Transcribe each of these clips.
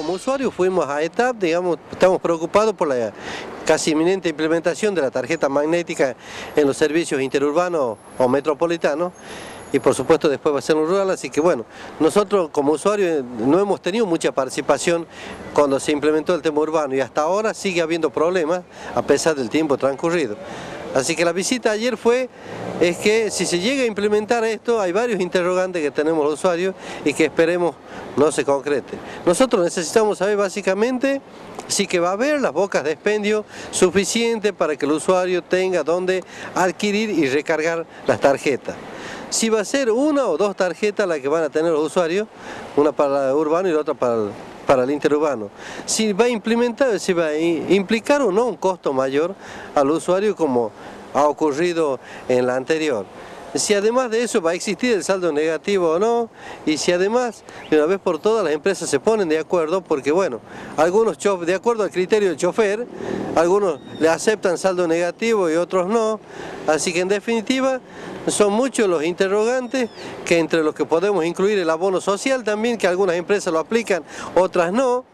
como usuarios fuimos a ETAP, digamos, estamos preocupados por la casi inminente implementación de la tarjeta magnética en los servicios interurbanos o metropolitanos y por supuesto después va a ser un rural, así que bueno, nosotros como usuarios no hemos tenido mucha participación cuando se implementó el tema urbano y hasta ahora sigue habiendo problemas a pesar del tiempo transcurrido. Así que la visita ayer fue, es que si se llega a implementar esto, hay varios interrogantes que tenemos los usuarios y que esperemos no se concrete. Nosotros necesitamos saber básicamente si que va a haber las bocas de expendio suficientes para que el usuario tenga donde adquirir y recargar las tarjetas. Si va a ser una o dos tarjetas las que van a tener los usuarios, una para el urbano y la otra para el, para el interurbano. Si va a implementar, si va a implicar o no un costo mayor al usuario como ha ocurrido en la anterior si además de eso va a existir el saldo negativo o no, y si además de una vez por todas las empresas se ponen de acuerdo, porque bueno, algunos de acuerdo al criterio del chofer, algunos le aceptan saldo negativo y otros no, así que en definitiva son muchos los interrogantes que entre los que podemos incluir el abono social también, que algunas empresas lo aplican, otras no,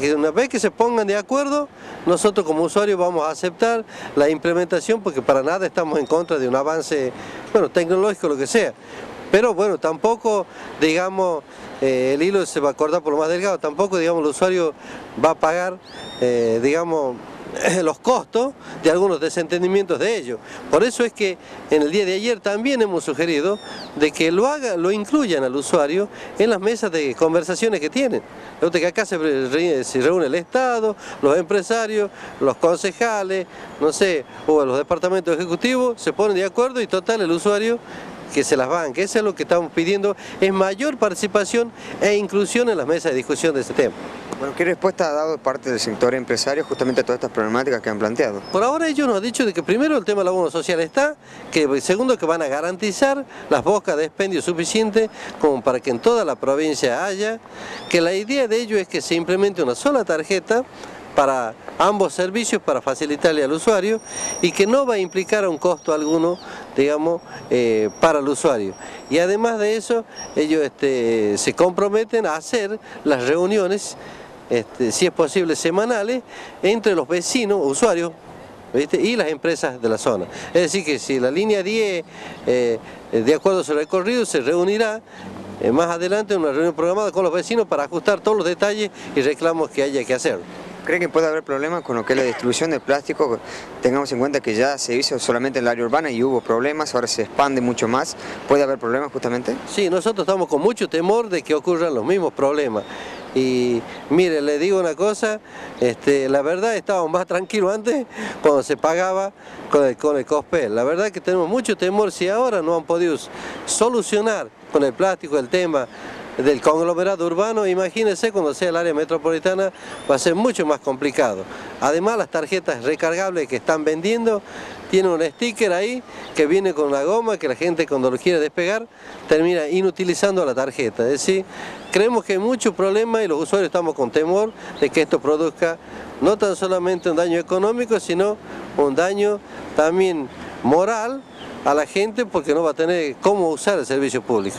que una vez que se pongan de acuerdo, nosotros como usuarios vamos a aceptar la implementación porque para nada estamos en contra de un avance, bueno, tecnológico, lo que sea. Pero bueno, tampoco, digamos, eh, el hilo se va a cortar por lo más delgado, tampoco, digamos, el usuario va a pagar, eh, digamos, los costos de algunos desentendimientos de ellos. Por eso es que en el día de ayer también hemos sugerido de que lo haga, lo incluyan al usuario en las mesas de conversaciones que tienen. que acá se, reúne el Estado, los empresarios, los concejales, no sé, o los departamentos ejecutivos, se ponen de acuerdo y total el usuario que se las banque. Eso es lo que estamos pidiendo, es mayor participación e inclusión en las mesas de discusión de este tema. Bueno, ¿qué respuesta ha dado parte del sector empresario justamente a todas estas problemáticas que han planteado? Por ahora ellos nos han dicho de que primero el tema del abono social está, que segundo que van a garantizar las bocas de expendio suficientes como para que en toda la provincia haya, que la idea de ello es que se implemente una sola tarjeta para ambos servicios para facilitarle al usuario y que no va a implicar un costo alguno, digamos, eh, para el usuario. Y además de eso, ellos este, se comprometen a hacer las reuniones, este, si es posible semanales, entre los vecinos, usuarios, y las empresas de la zona. Es decir, que si la línea 10, eh, de acuerdo a su recorrido, se reunirá eh, más adelante en una reunión programada con los vecinos para ajustar todos los detalles y reclamos que haya que hacer. ¿Creen que puede haber problemas con lo que es la distribución del plástico? Tengamos en cuenta que ya se hizo solamente en el área urbana y hubo problemas, ahora se expande mucho más. ¿Puede haber problemas justamente? Sí, nosotros estamos con mucho temor de que ocurran los mismos problemas. Y mire, le digo una cosa, este, la verdad estábamos más tranquilos antes cuando se pagaba con el, con el COSPEL. La verdad que tenemos mucho temor si ahora no han podido solucionar con el plástico el tema del conglomerado urbano, imagínense cuando sea el área metropolitana va a ser mucho más complicado. Además las tarjetas recargables que están vendiendo tienen un sticker ahí que viene con la goma que la gente cuando lo quiere despegar termina inutilizando la tarjeta. Es decir, creemos que hay mucho problema y los usuarios estamos con temor de que esto produzca no tan solamente un daño económico, sino un daño también moral a la gente porque no va a tener cómo usar el servicio público.